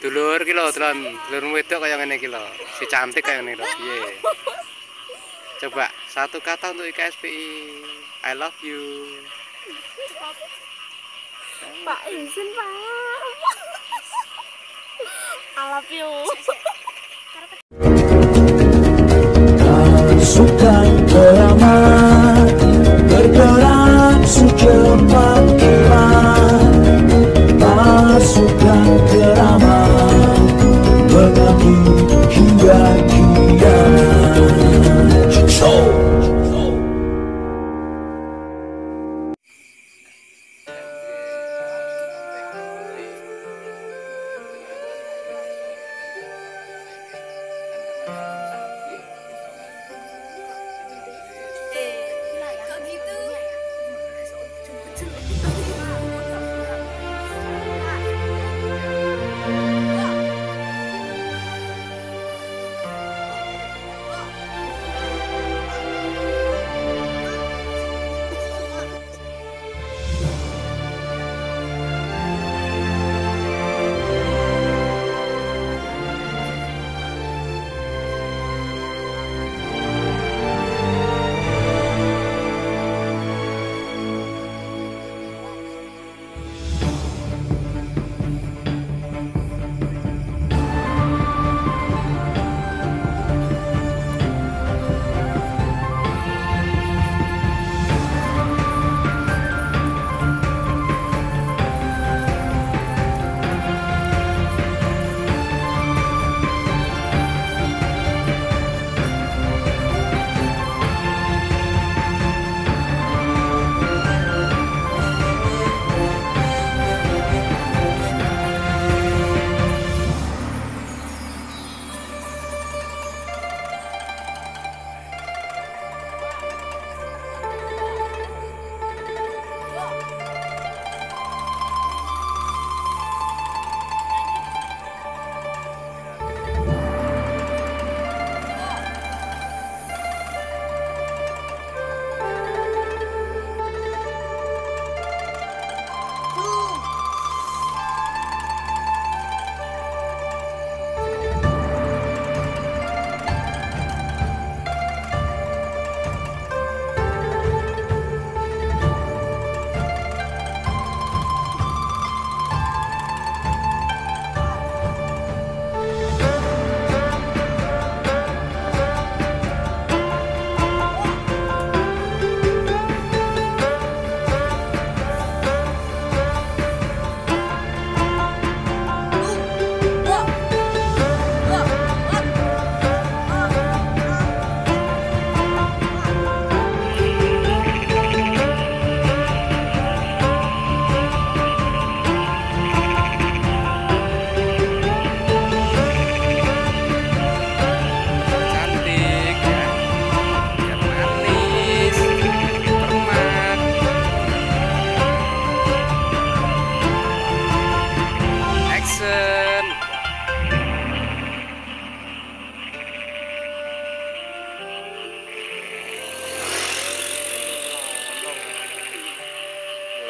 Dulur ki lho, delon dulur wedok kaya ngene iki lho. Si cantik kaya ngene lho. Piye? Coba satu kata untuk IKSPI. I love you. Pak izin Pak. I love you. Pasukan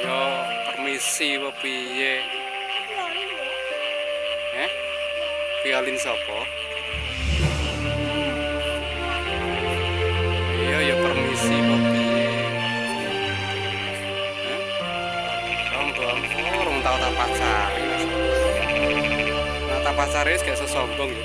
Yo, permisi apa piye? Eh? Violin sapa? Iya ya permisi apa? Eh? Sombong, oh, urung tau tak pacari. Nah, tak pacari wis gak sesombong ya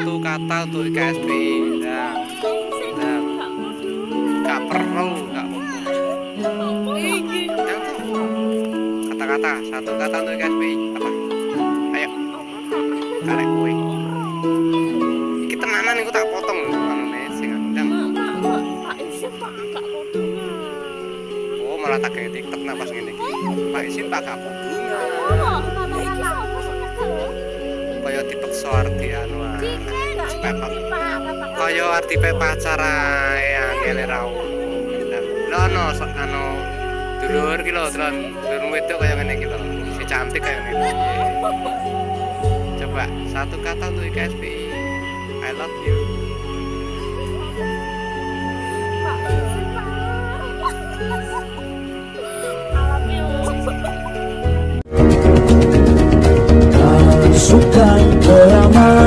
bisa. kata untuk KSPI nah, nah. gak perlu gak tuh. kata-kata satu kata untuk KSPI apa? Ayo. Karek kue. Iki tenanan iku tak potong. Lho anune sing ndang Pak Isin gak kudunya. oh malah tak kayak tiktok napas ngene iki Pak Isin Pak gak bunga dipeksa arti anu ah. Pak, Bapak. kaya arti pe pacar ae angele ra lho no so- anu dulur ki lho dulur dulur wedok kaya ngene lho si cantik kaya ngene coba satu kata untuk KSPI I love you suka lama